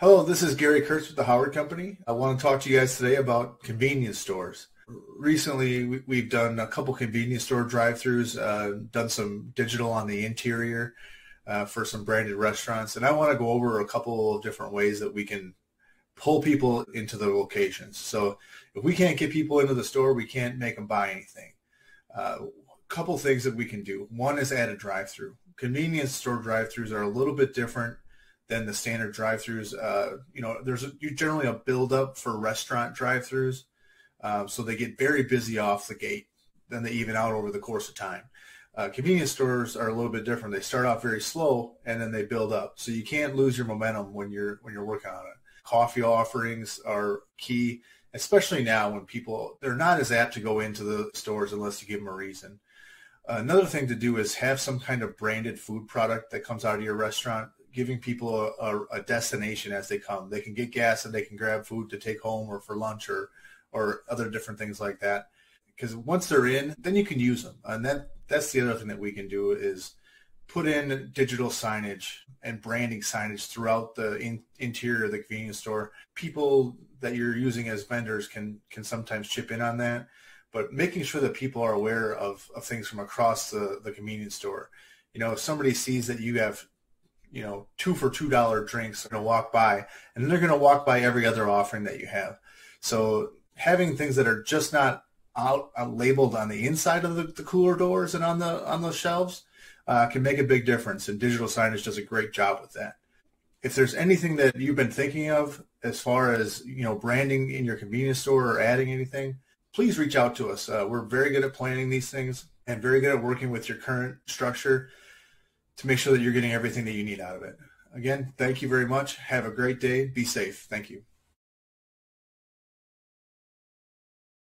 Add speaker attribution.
Speaker 1: Hello, this is Gary Kurtz with the Howard Company. I want to talk to you guys today about convenience stores. Recently, we've done a couple convenience store drive-throughs, uh, done some digital on the interior uh, for some branded restaurants, and I want to go over a couple of different ways that we can pull people into the locations. So if we can't get people into the store, we can't make them buy anything. A uh, couple things that we can do. One is add a drive-through. Convenience store drive-throughs are a little bit different than the standard drive-throughs. Uh, you know, there's a, generally a build-up for restaurant drive-throughs, uh, so they get very busy off the gate. Then they even out over the course of time. Uh, convenience stores are a little bit different. They start off very slow and then they build up. So you can't lose your momentum when you're when you're working on it. Coffee offerings are key, especially now when people they're not as apt to go into the stores unless you give them a reason. Another thing to do is have some kind of branded food product that comes out of your restaurant giving people a, a, a, destination as they come. They can get gas and they can grab food to take home or for lunch or or other different things like that. Because once they're in, then you can use them, and that that's the other thing that we can do is put in digital signage and branding signage throughout the in, interior of the convenience store. People that you're using as vendors can can sometimes chip in on that, but making sure that people are aware of, of things from across the, the convenience store. You know, if somebody sees that you have you know, two for two dollar drinks are going to walk by, and they're going to walk by every other offering that you have. So having things that are just not out uh, labeled on the inside of the, the, cooler doors and on the on those shelves uh, can make a big difference. And digital signage does a great job with that. If there's anything that you've been thinking of as far as you know branding in your convenience store or adding anything, please reach out to us. Uh, we're very good at planning these things and very good at working with your current structure to make sure that you're getting everything that you need out of it. Again, thank you very much. Have a great day. Be safe. Thank you.